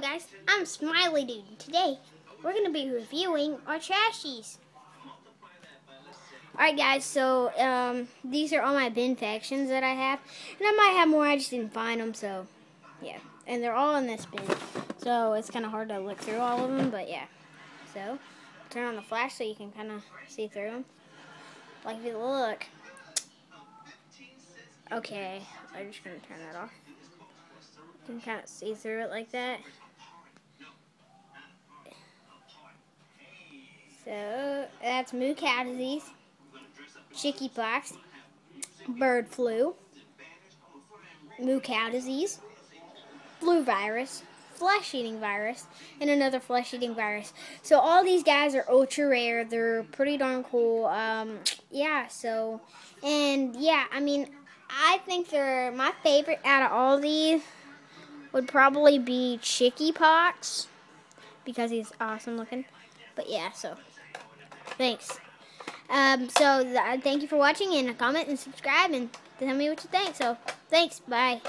Guys, I'm Smiley Dude. Today, we're going to be reviewing our trashies. Alright guys, so um, these are all my Bin-fections that I have. And I might have more, I just didn't find them, so yeah. And they're all in this bin. So it's kind of hard to look through all of them, but yeah. So, turn on the flash so you can kind of see through them. Like if you look. Okay, I'm just going to turn that off. You can kind of see through it like that. So, that's moo cow disease, chickenpox, bird flu, moo cow disease, flu virus, flesh-eating virus, and another flesh-eating virus. So all these guys are ultra rare. They're pretty darn cool. Um, yeah, so, and yeah, I mean, I think they're my favorite out of all these would probably be Chicky Chickenpox because he's awesome looking. But yeah, so thanks. Um, so th thank you for watching and comment and subscribe and tell me what you think. So thanks. Bye.